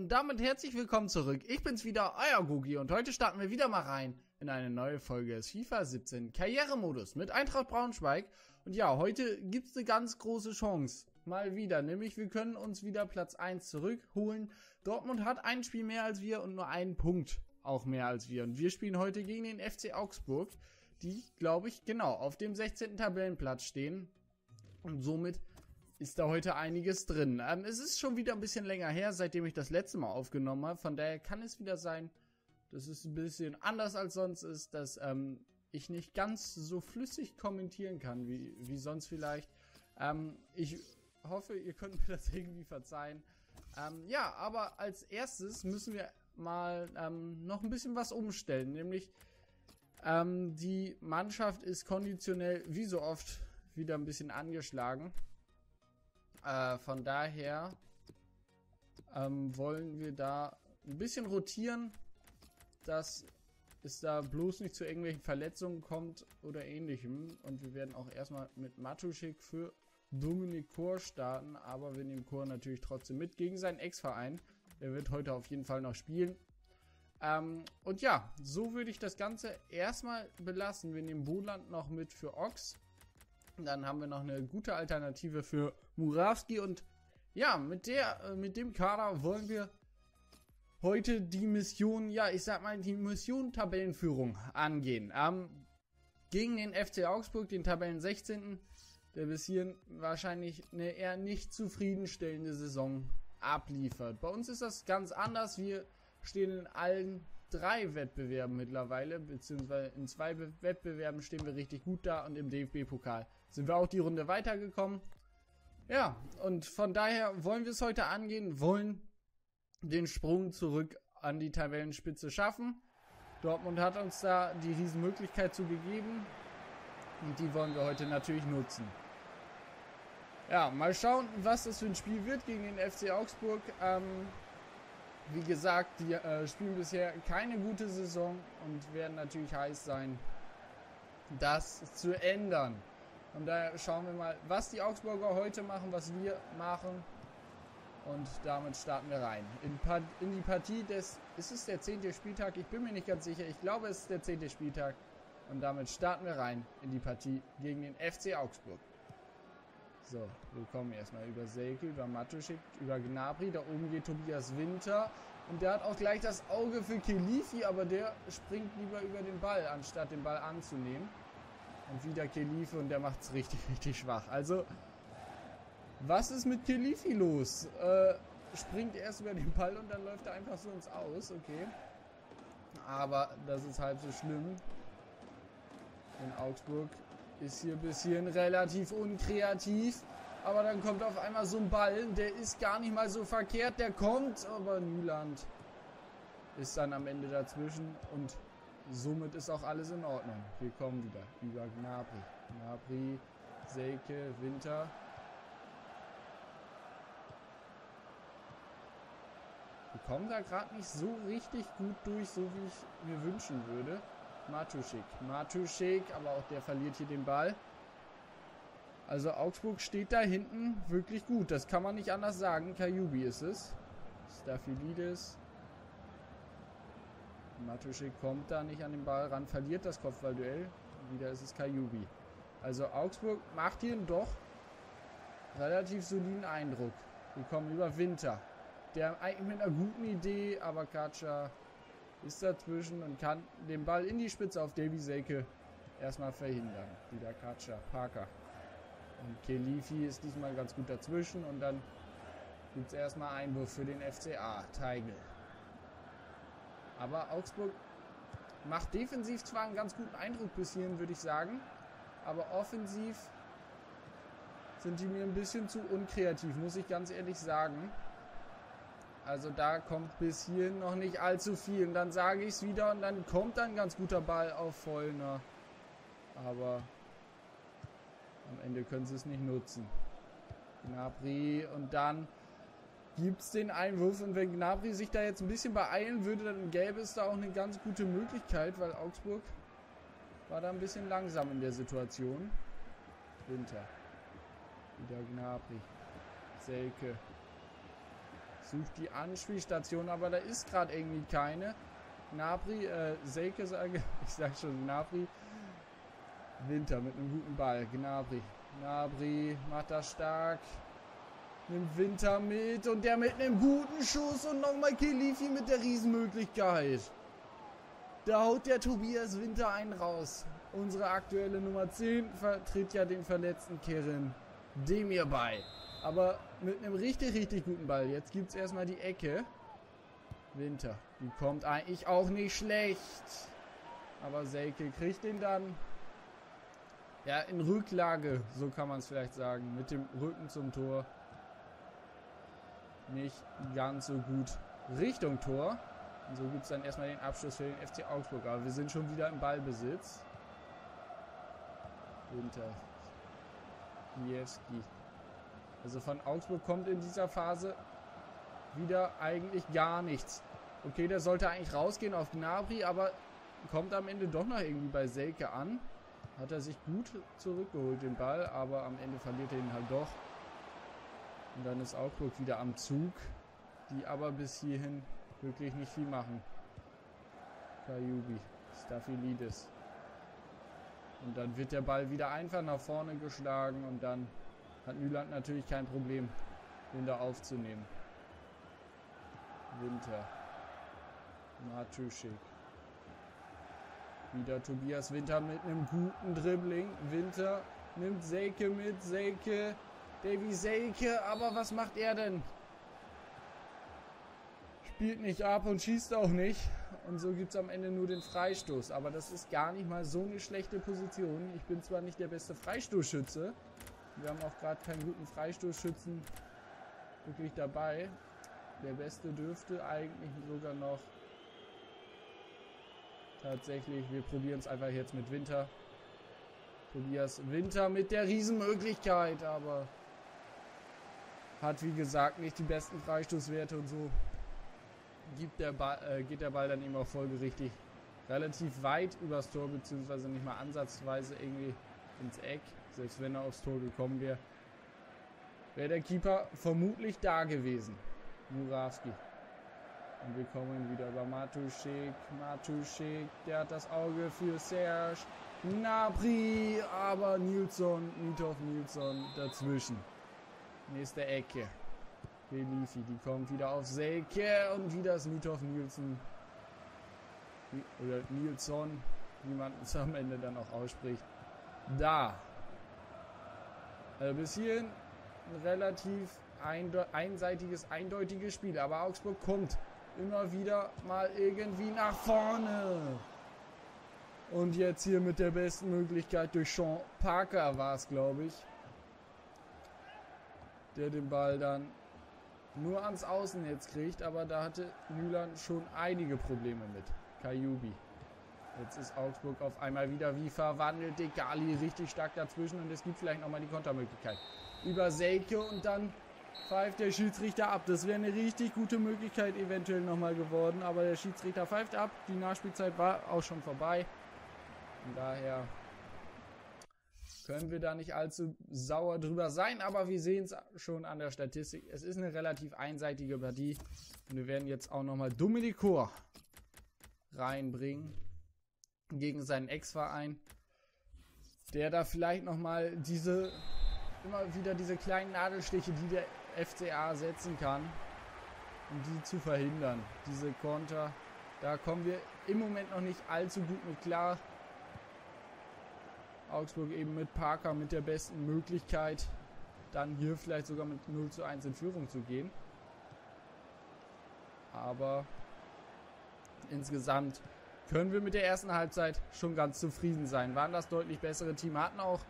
und damit herzlich willkommen zurück. Ich bin's wieder, euer Gugi und heute starten wir wieder mal rein in eine neue Folge des FIFA 17 Karrieremodus mit Eintracht Braunschweig. Und ja, heute gibt's eine ganz große Chance. Mal wieder, nämlich wir können uns wieder Platz 1 zurückholen. Dortmund hat ein Spiel mehr als wir und nur einen Punkt auch mehr als wir. Und wir spielen heute gegen den FC Augsburg, die, glaube ich, genau auf dem 16. Tabellenplatz stehen. Und somit ist da heute einiges drin. Ähm, es ist schon wieder ein bisschen länger her, seitdem ich das letzte Mal aufgenommen habe. Von daher kann es wieder sein, dass es ein bisschen anders als sonst ist, dass ähm, ich nicht ganz so flüssig kommentieren kann, wie, wie sonst vielleicht. Ähm, ich hoffe, ihr könnt mir das irgendwie verzeihen. Ähm, ja, aber als erstes müssen wir mal ähm, noch ein bisschen was umstellen, nämlich ähm, die Mannschaft ist konditionell wie so oft wieder ein bisschen angeschlagen. Äh, von daher ähm, wollen wir da ein bisschen rotieren, dass es da bloß nicht zu irgendwelchen Verletzungen kommt oder ähnlichem. Und wir werden auch erstmal mit Matuschik für Dominik Kor starten, aber wir nehmen Kor natürlich trotzdem mit gegen seinen Ex-Verein. Er wird heute auf jeden Fall noch spielen. Ähm, und ja, so würde ich das Ganze erstmal belassen. Wir nehmen Boland noch mit für Ox. Dann haben wir noch eine gute Alternative für Murawski und ja, mit der, äh, mit dem Kader wollen wir heute die Mission, ja, ich sag mal, die Mission Tabellenführung angehen. Ähm, gegen den FC Augsburg, den Tabellen 16., der bis hierhin wahrscheinlich eine eher nicht zufriedenstellende Saison abliefert. Bei uns ist das ganz anders. Wir stehen in allen drei Wettbewerben mittlerweile, beziehungsweise in zwei Wettbewerben stehen wir richtig gut da und im DFB-Pokal sind wir auch die Runde weitergekommen. Ja, und von daher wollen wir es heute angehen, wollen den Sprung zurück an die Tabellenspitze schaffen. Dortmund hat uns da die Riesenmöglichkeit zugegeben und die wollen wir heute natürlich nutzen. Ja, mal schauen, was das für ein Spiel wird gegen den FC Augsburg. Ähm, wie gesagt, die äh, spielen bisher keine gute Saison und werden natürlich heiß sein, das zu ändern. Und daher schauen wir mal, was die Augsburger heute machen, was wir machen. Und damit starten wir rein. In, in die Partie des. Ist es der 10. Spieltag? Ich bin mir nicht ganz sicher. Ich glaube, es ist der 10. Spieltag. Und damit starten wir rein in die Partie gegen den FC Augsburg. So, wir kommen erstmal über Selke, über Matuschik, über Gnabry. Da oben geht Tobias Winter. Und der hat auch gleich das Auge für Kelifi, aber der springt lieber über den Ball, anstatt den Ball anzunehmen. Und wieder Kelifi und der macht es richtig, richtig schwach. Also, was ist mit Kelifi los? Äh, springt erst über den Ball und dann läuft er einfach so ins Aus, okay. Aber das ist halb so schlimm. In Augsburg ist hier ein bisschen relativ unkreativ. Aber dann kommt auf einmal so ein Ball, der ist gar nicht mal so verkehrt, der kommt, aber Nyland ist dann am Ende dazwischen und somit ist auch alles in Ordnung. Wir kommen wieder über Gnabry. Gnabry, Selke, Winter. Wir kommen da gerade nicht so richtig gut durch, so wie ich mir wünschen würde. Matuschik. Matuschik, aber auch der verliert hier den Ball. Also Augsburg steht da hinten wirklich gut. Das kann man nicht anders sagen. Kajubi ist es. Staphylidis. Matuschik kommt da nicht an den Ball ran, verliert das Kopfballduell. Wieder ist es Kajubi. Also Augsburg macht hier doch relativ soliden Eindruck. Wir kommen über Winter. Der eigentlich mit einer guten Idee, aber Katscha ist dazwischen und kann den Ball in die Spitze auf Davy Selke erstmal verhindern. Wieder Katscha, Parker. Und Kelifi ist diesmal ganz gut dazwischen und dann gibt es erstmal Einwurf für den FCA, Teigl. Aber Augsburg macht defensiv zwar einen ganz guten Eindruck bis hierhin, würde ich sagen, aber offensiv sind die mir ein bisschen zu unkreativ, muss ich ganz ehrlich sagen. Also da kommt bis hierhin noch nicht allzu viel. Und dann sage ich es wieder und dann kommt ein ganz guter Ball auf Vollner. Aber am Ende können sie es nicht nutzen. Gnabry und dann gibt es den Einwurf. Und wenn Gnabry sich da jetzt ein bisschen beeilen würde, dann gäbe es da auch eine ganz gute Möglichkeit, weil Augsburg war da ein bisschen langsam in der Situation. Winter. Wieder Gnabry. Selke. Sucht die Anspielstation, aber da ist gerade irgendwie keine. Gnabry, äh, Selke sage, ich sag schon Gnabry. Winter mit einem guten Ball. Gnabry. Gnabry macht das stark. Nimmt Winter mit und der mit einem guten Schuss und nochmal Kilifi mit der Riesenmöglichkeit. Da haut der Tobias Winter einen raus. Unsere aktuelle Nummer 10 vertritt ja den verletzten Kerim Demir bei. Aber mit einem richtig, richtig guten Ball. Jetzt gibt es erstmal die Ecke. Winter. Die kommt eigentlich auch nicht schlecht. Aber Selke kriegt den dann. Ja, in Rücklage, so kann man es vielleicht sagen. Mit dem Rücken zum Tor. Nicht ganz so gut Richtung Tor. Und so gibt es dann erstmal den Abschluss für den FC Augsburg. Aber wir sind schon wieder im Ballbesitz. Winter. Kiewski. Also von Augsburg kommt in dieser Phase wieder eigentlich gar nichts. Okay, der sollte eigentlich rausgehen auf Gnabry, aber kommt am Ende doch noch irgendwie bei Selke an. Hat er sich gut zurückgeholt, den Ball, aber am Ende verliert er ihn halt doch. Und dann ist Augsburg wieder am Zug, die aber bis hierhin wirklich nicht viel machen. Kajubi, Staphylidis. Und dann wird der Ball wieder einfach nach vorne geschlagen und dann hat Nyland natürlich kein Problem, den da aufzunehmen. Winter. Matuschik. Wieder Tobias Winter mit einem guten Dribbling. Winter nimmt Selke mit. Selke. Davy Selke. Aber was macht er denn? Spielt nicht ab und schießt auch nicht. Und so gibt es am Ende nur den Freistoß. Aber das ist gar nicht mal so eine schlechte Position. Ich bin zwar nicht der beste Freistoßschütze. Wir haben auch gerade keinen guten Freistoßschützen wirklich dabei. Der beste dürfte eigentlich sogar noch tatsächlich, wir probieren es einfach jetzt mit Winter. Tobias Winter mit der Riesenmöglichkeit, aber hat wie gesagt nicht die besten Freistoßwerte und so gibt der Ball, äh, geht der Ball dann eben auch folgerichtig relativ weit übers Tor, beziehungsweise nicht mal ansatzweise irgendwie ins Eck. Selbst wenn er aufs Tor gekommen wäre, wäre der Keeper vermutlich da gewesen. Murawski. Und wir kommen wieder über Matuschik. Matuschik, der hat das Auge für Serge. Nabri, aber Nilsson, Mitov Nilsson dazwischen. Nächste Ecke. Belifi, die kommt wieder auf Selke und wieder ist Mitov Nilsson. Oder Nilsson, wie man es am Ende dann auch ausspricht. Da. Also bis hierhin ein relativ einseitiges, eindeutiges Spiel. Aber Augsburg kommt immer wieder mal irgendwie nach vorne. Und jetzt hier mit der besten Möglichkeit durch Sean Parker war es, glaube ich. Der den Ball dann nur ans Außennetz kriegt, aber da hatte Mühlern schon einige Probleme mit. Kajubi. Jetzt ist Augsburg auf einmal wieder wie verwandelt. Degali richtig stark dazwischen und es gibt vielleicht nochmal die Kontermöglichkeit. Über Selke und dann pfeift der Schiedsrichter ab. Das wäre eine richtig gute Möglichkeit eventuell nochmal geworden. Aber der Schiedsrichter pfeift ab. Die Nachspielzeit war auch schon vorbei. Von daher können wir da nicht allzu sauer drüber sein. Aber wir sehen es schon an der Statistik. Es ist eine relativ einseitige Partie. Und wir werden jetzt auch nochmal Dominico reinbringen. Gegen seinen Ex-Verein. Der da vielleicht nochmal diese immer wieder diese kleinen Nadelstiche, die der FCA setzen kann, um die zu verhindern. Diese Konter, da kommen wir im Moment noch nicht allzu gut mit klar. Augsburg eben mit Parker mit der besten Möglichkeit, dann hier vielleicht sogar mit 0 zu 1 in Führung zu gehen. Aber insgesamt können wir mit der ersten Halbzeit schon ganz zufrieden sein. Waren das deutlich bessere Team, hatten auch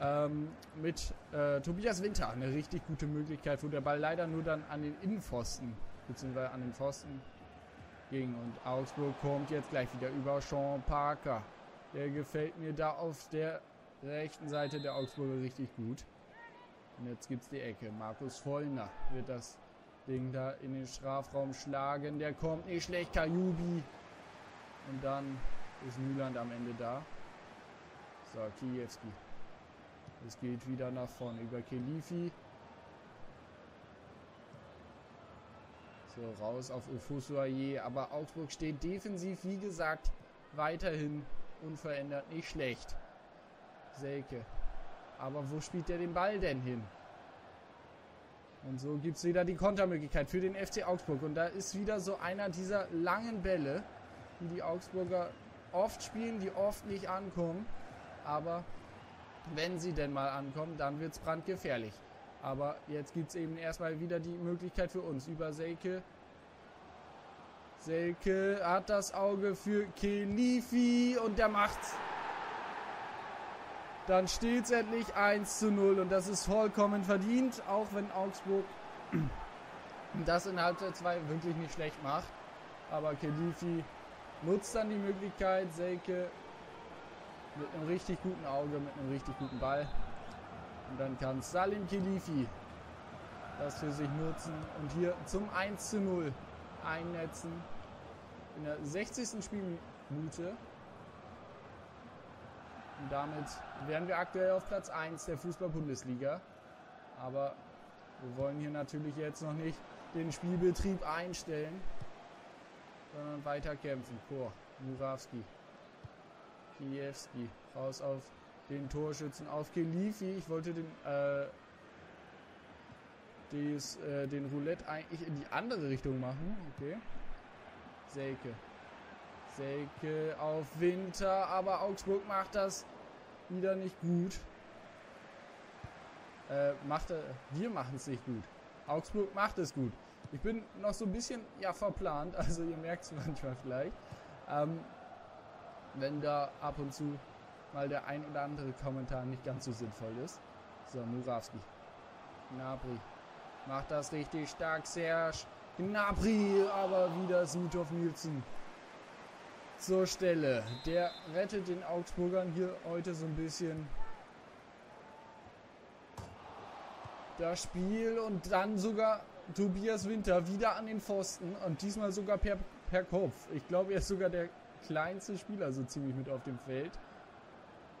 ähm, mit äh, Tobias Winter eine richtig gute Möglichkeit, wo der Ball leider nur dann an den Innenpfosten bzw. an den Pfosten ging. Und Augsburg kommt jetzt gleich wieder über Sean Parker. Der gefällt mir da auf der rechten Seite der Augsburger richtig gut. Und jetzt gibt es die Ecke. Markus Vollner wird das Ding da in den Strafraum schlagen. Der kommt nicht schlecht. Kajubi. Und dann ist Müland am Ende da. So, Kijewski. Es geht wieder nach vorne über Kelifi. So, raus auf Ofosuaye. Aber Augsburg steht defensiv, wie gesagt, weiterhin unverändert. Nicht schlecht. Selke. Aber wo spielt der den Ball denn hin? Und so gibt es wieder die Kontermöglichkeit für den FC Augsburg. Und da ist wieder so einer dieser langen Bälle, die die Augsburger oft spielen, die oft nicht ankommen. Aber wenn sie denn mal ankommen, dann wird es brandgefährlich. Aber jetzt gibt es eben erstmal wieder die Möglichkeit für uns über Selke. Selke hat das Auge für Kelifi und der macht's. Dann steht es endlich 1 zu 0 und das ist vollkommen verdient, auch wenn Augsburg das in Halbzeit 2 wirklich nicht schlecht macht. Aber Kelifi nutzt dann die Möglichkeit, Selke mit einem richtig guten Auge, mit einem richtig guten Ball. Und dann kann Salim Kelifi das für sich nutzen und hier zum 1 zu 0 einnetzen. In der 60. Spielminute. Und damit wären wir aktuell auf Platz 1 der Fußball-Bundesliga. Aber wir wollen hier natürlich jetzt noch nicht den Spielbetrieb einstellen, sondern weiter kämpfen. Vor Murawski. Kiewski raus auf den Torschützen auf Kelifi. Ich wollte den, äh, des, äh, den Roulette eigentlich in die andere Richtung machen. Okay. Selke. Selke auf Winter, aber Augsburg macht das wieder nicht gut. Äh, macht er, wir machen es nicht gut. Augsburg macht es gut. Ich bin noch so ein bisschen ja verplant, also ihr merkt es manchmal vielleicht. Ähm, wenn da ab und zu mal der ein oder andere Kommentar nicht ganz so sinnvoll ist. So, Murawski. Gnabry. Macht das richtig stark. Serge. Gnabry, aber wieder Sutov Nielsen zur Stelle. Der rettet den Augsburgern hier heute so ein bisschen das Spiel und dann sogar Tobias Winter wieder an den Pfosten und diesmal sogar per, per Kopf. Ich glaube, er ist sogar der kleinste Spieler so ziemlich mit auf dem Feld.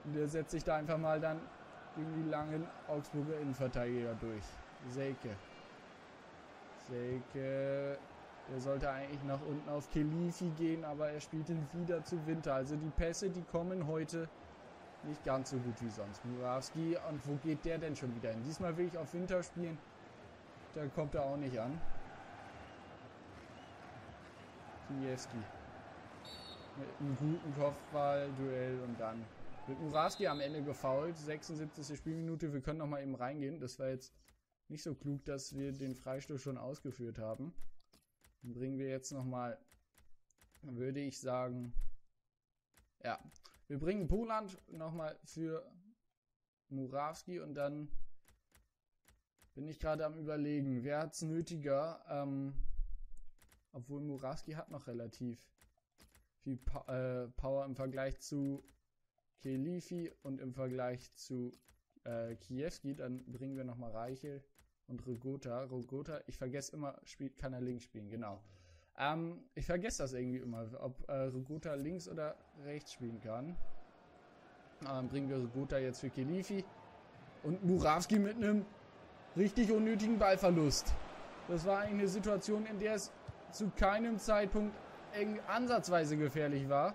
Und der setzt sich da einfach mal dann gegen die langen Augsburger Innenverteidiger durch. Selke. Selke. Der sollte eigentlich nach unten auf Kelifi gehen, aber er spielt ihn wieder zu Winter. Also die Pässe, die kommen heute nicht ganz so gut wie sonst. Murawski, und wo geht der denn schon wieder hin? Diesmal will ich auf Winter spielen. Da kommt er auch nicht an. Kiewski. Mit einem guten Kopfball-Duell und dann wird Murawski am Ende gefault. 76. Spielminute. Wir können noch mal eben reingehen. Das war jetzt nicht so klug, dass wir den Freistoß schon ausgeführt haben. Dann bringen wir jetzt noch mal, würde ich sagen, ja, wir bringen Poland noch mal für Murawski und dann bin ich gerade am überlegen, wer hat es nötiger, ähm, obwohl Murawski hat noch relativ viel pa äh, Power im Vergleich zu Kelifi und im Vergleich zu äh, Kiewski, dann bringen wir nochmal Reichel und Rogota. Rogota, ich vergesse immer, spielt, kann er links spielen, genau. Ähm, ich vergesse das irgendwie immer, ob äh, Rogota links oder rechts spielen kann. Dann bringen wir Rogota jetzt für Kelifi. Und Murawski mit einem richtig unnötigen Ballverlust. Das war eine Situation, in der es zu keinem Zeitpunkt ansatzweise gefährlich war.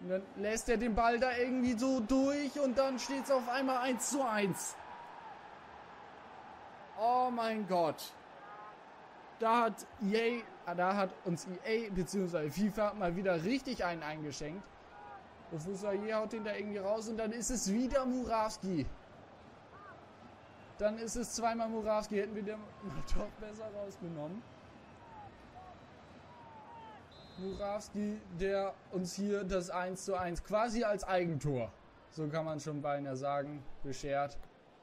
Und dann lässt er den Ball da irgendwie so durch und dann steht es auf einmal 1 zu 1. Oh mein Gott. Da hat EA, da hat uns EA bzw. FIFA mal wieder richtig einen eingeschenkt. Ofusaye haut den da irgendwie raus und dann ist es wieder Murawski. Dann ist es zweimal Murawski. Hätten wir den doch besser rausgenommen. Murawski, der uns hier das 1 zu 1 quasi als Eigentor, so kann man schon beinahe sagen, beschert.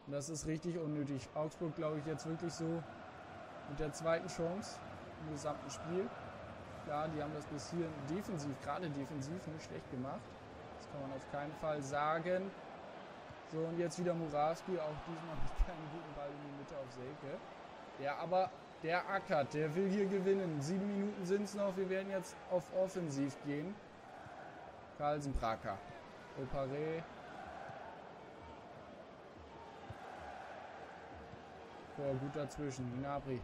Und das ist richtig unnötig. Augsburg, glaube ich, jetzt wirklich so mit der zweiten Chance im gesamten Spiel. Ja, die haben das bis hier defensiv, gerade defensiv, nicht schlecht gemacht. Das kann man auf keinen Fall sagen. So, und jetzt wieder Murawski, auch diesmal mit keinem guten Ball in die Mitte auf Selke. Der aber der ackert, der will hier gewinnen. Sieben Minuten sind es noch. Wir werden jetzt auf Offensiv gehen. Carlsen Braka. Opare. Boah, gut dazwischen. Gnabry.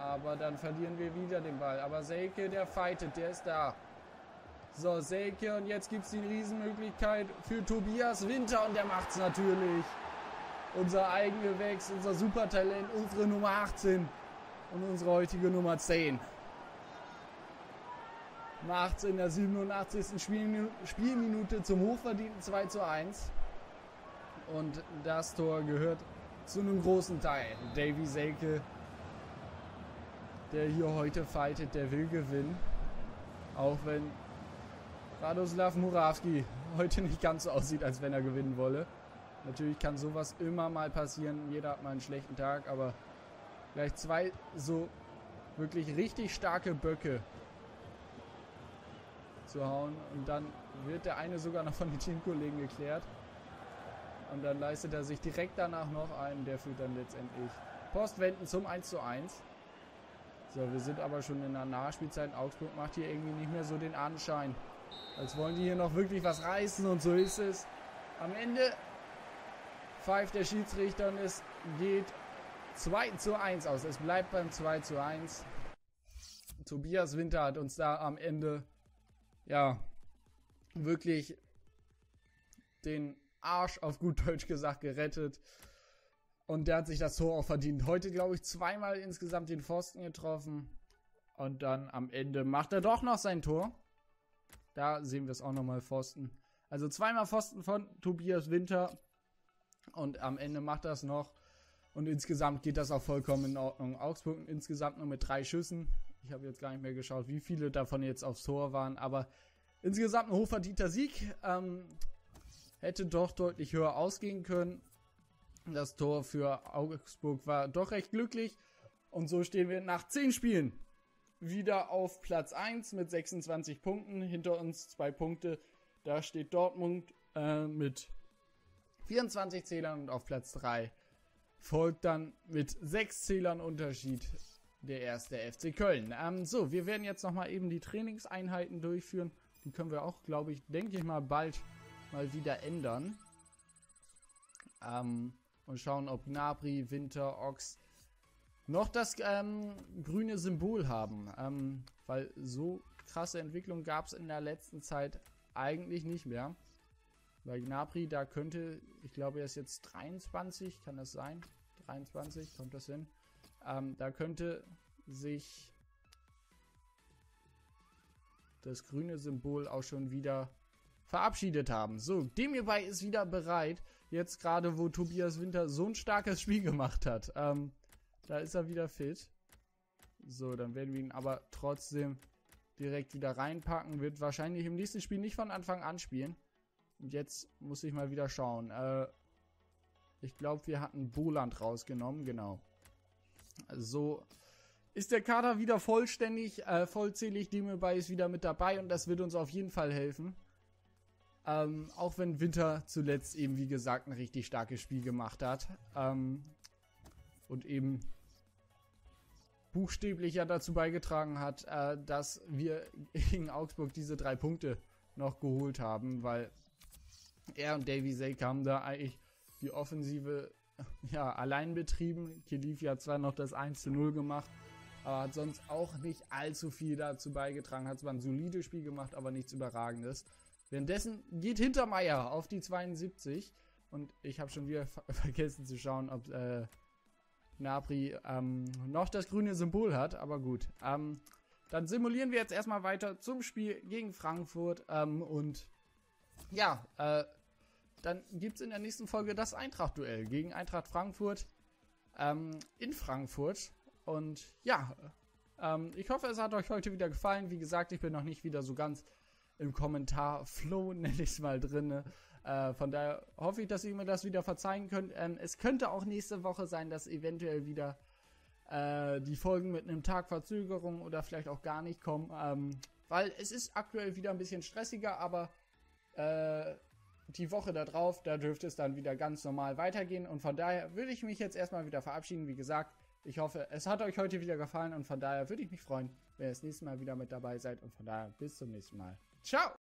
Aber dann verlieren wir wieder den Ball. Aber Selke, der fightet, der ist da. So, Selke und jetzt gibt es die Riesenmöglichkeit für Tobias Winter und der macht es natürlich. Unser Eigengewächs, unser Supertalent, unsere Nummer 18 und unsere heutige Nummer 10. Macht in der 87. Spielminute zum hochverdienten 2 zu 1. Und das Tor gehört zu einem großen Teil. Davy Selke, der hier heute fightet, der will gewinnen. Auch wenn Radoslav Murawski heute nicht ganz so aussieht, als wenn er gewinnen wolle. Natürlich kann sowas immer mal passieren. Jeder hat mal einen schlechten Tag, aber gleich zwei so wirklich richtig starke Böcke zu hauen. Und dann wird der eine sogar noch von den Teamkollegen geklärt. Und dann leistet er sich direkt danach noch einen, der führt dann letztendlich Postwenden zum 1 zu 1. So, wir sind aber schon in der Nachspielzeit. Augsburg macht hier irgendwie nicht mehr so den Anschein, als wollen die hier noch wirklich was reißen und so ist es. Am Ende pfeift der Schiedsrichter und es geht 2 zu 1 aus. Es bleibt beim 2 zu 1. Tobias Winter hat uns da am Ende ja wirklich den Arsch auf gut Deutsch gesagt gerettet. Und der hat sich das Tor auch verdient. Heute, glaube ich, zweimal insgesamt den Pfosten getroffen. Und dann am Ende macht er doch noch sein Tor. Da sehen wir es auch nochmal Pfosten. Also zweimal Pfosten von Tobias Winter. Und am Ende macht es noch. Und insgesamt geht das auch vollkommen in Ordnung. Augsburg insgesamt nur mit drei Schüssen. Ich habe jetzt gar nicht mehr geschaut, wie viele davon jetzt aufs Tor waren. Aber insgesamt ein hochverdienter Sieg. Ähm, hätte doch deutlich höher ausgehen können. Das Tor für Augsburg war doch recht glücklich. Und so stehen wir nach 10 Spielen wieder auf Platz 1 mit 26 Punkten. Hinter uns zwei Punkte. Da steht Dortmund äh, mit 24 Zählern und auf Platz 3 folgt dann mit 6 Zählern Unterschied der erste FC Köln. Ähm, so, wir werden jetzt nochmal eben die Trainingseinheiten durchführen. Die können wir auch, glaube ich, denke ich mal, bald mal wieder ändern. Ähm, und schauen, ob Gnabry, Winter, Ox noch das ähm, grüne Symbol haben. Ähm, weil so krasse Entwicklung gab es in der letzten Zeit eigentlich nicht mehr. Bei Gnabry, da könnte, ich glaube, er ist jetzt 23, kann das sein? 23, kommt das hin? Ähm, da könnte sich das grüne Symbol auch schon wieder verabschiedet haben. So, dem hierbei ist wieder bereit. Jetzt gerade, wo Tobias Winter so ein starkes Spiel gemacht hat. Ähm, da ist er wieder fit. So, dann werden wir ihn aber trotzdem direkt wieder reinpacken. Wird wahrscheinlich im nächsten Spiel nicht von Anfang an spielen. Und jetzt muss ich mal wieder schauen. Äh, ich glaube, wir hatten Boland rausgenommen. Genau. So ist der Kader wieder vollständig, äh, vollzählig. Demibay ist wieder mit dabei und das wird uns auf jeden Fall helfen. Ähm, auch wenn Winter zuletzt eben, wie gesagt, ein richtig starkes Spiel gemacht hat. Ähm, und eben buchstäblich ja dazu beigetragen hat, äh, dass wir gegen Augsburg diese drei Punkte noch geholt haben, weil er und Davy Selke haben da eigentlich die Offensive ja, allein betrieben. Khalifi hat zwar noch das 1 zu 0 gemacht, aber hat sonst auch nicht allzu viel dazu beigetragen. Hat zwar ein solides Spiel gemacht, aber nichts Überragendes. Währenddessen geht Hintermeier auf die 72 und ich habe schon wieder ver vergessen zu schauen, ob äh, Napri ähm, noch das grüne Symbol hat, aber gut. Ähm, dann simulieren wir jetzt erstmal weiter zum Spiel gegen Frankfurt ähm, und ja, äh, dann gibt es in der nächsten Folge das Eintracht-Duell gegen Eintracht Frankfurt ähm, in Frankfurt. Und ja, ähm, ich hoffe, es hat euch heute wieder gefallen. Wie gesagt, ich bin noch nicht wieder so ganz im Kommentar-Flow, nenne ich es mal drin. Äh, von daher hoffe ich, dass ihr mir das wieder verzeihen könnt. Ähm, es könnte auch nächste Woche sein, dass eventuell wieder äh, die Folgen mit einem Tag Verzögerung oder vielleicht auch gar nicht kommen. Ähm, weil es ist aktuell wieder ein bisschen stressiger, aber äh, die Woche darauf, da dürfte es dann wieder ganz normal weitergehen. Und von daher würde ich mich jetzt erstmal wieder verabschieden. Wie gesagt, ich hoffe, es hat euch heute wieder gefallen und von daher würde ich mich freuen, wenn ihr das nächste Mal wieder mit dabei seid. Und von daher bis zum nächsten Mal. Ciao!